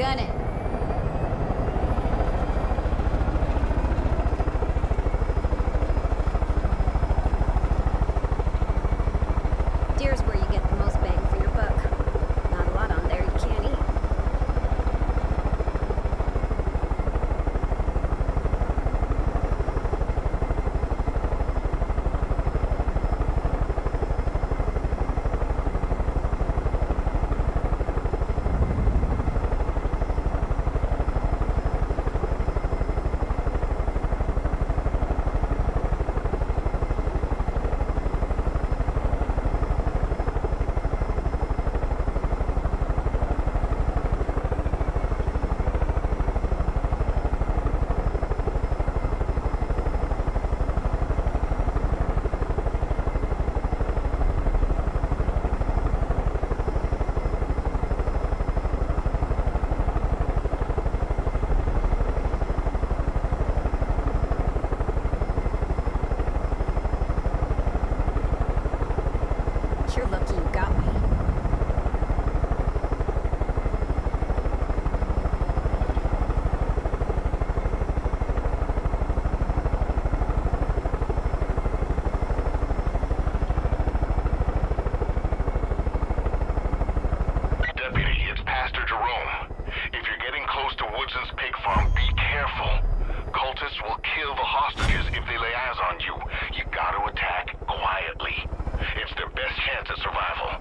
gun it. Deer's where will kill the hostages if they lay eyes on you. You gotta attack quietly. It's their best chance at survival.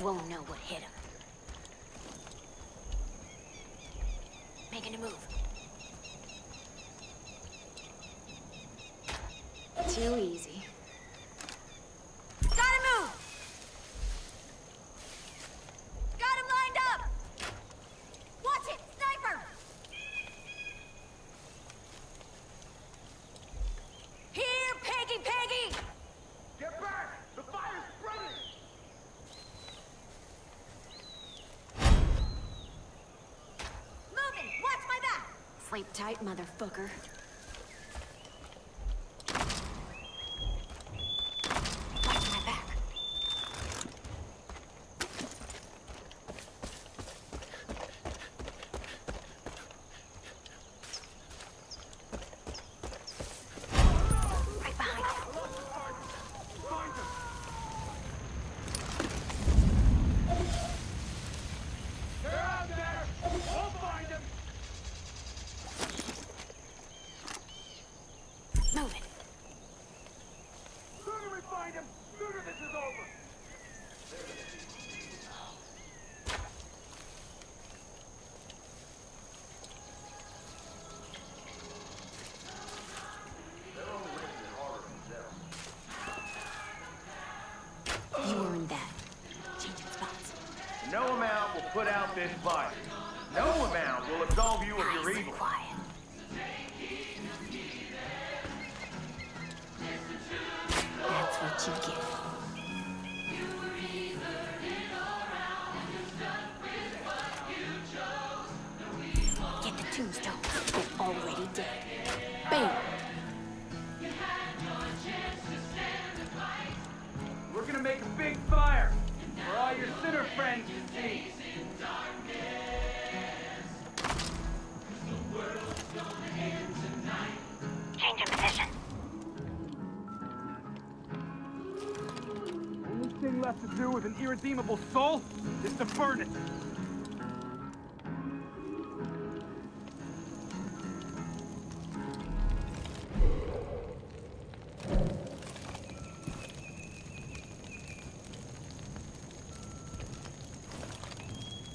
Won't know what hit him. Making a move. Too easy. Sleep tight, motherfucker. out this body. No amount will absolve you of your evil. Quiet. That's what you get. Get the tombstone. They're already dead. Bam! We're gonna make a big fire for all your sinner friends to see. Thing left to do with an irredeemable soul is to burn it.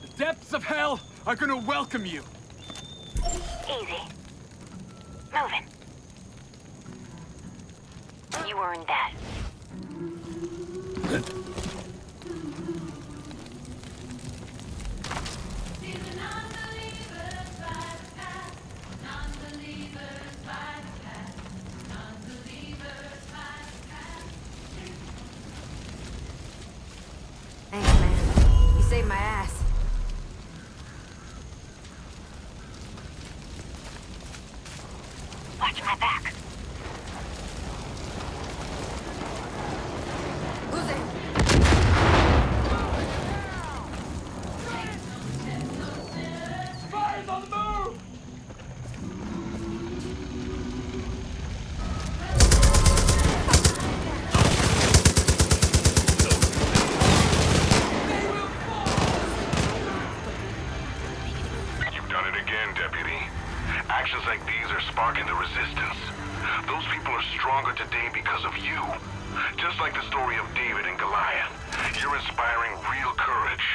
The depths of hell are gonna welcome you. Easy. Moving. You earned that. Watch my back. Again, Deputy. Actions like these are sparking the resistance. Those people are stronger today because of you. Just like the story of David and Goliath. You're inspiring real courage.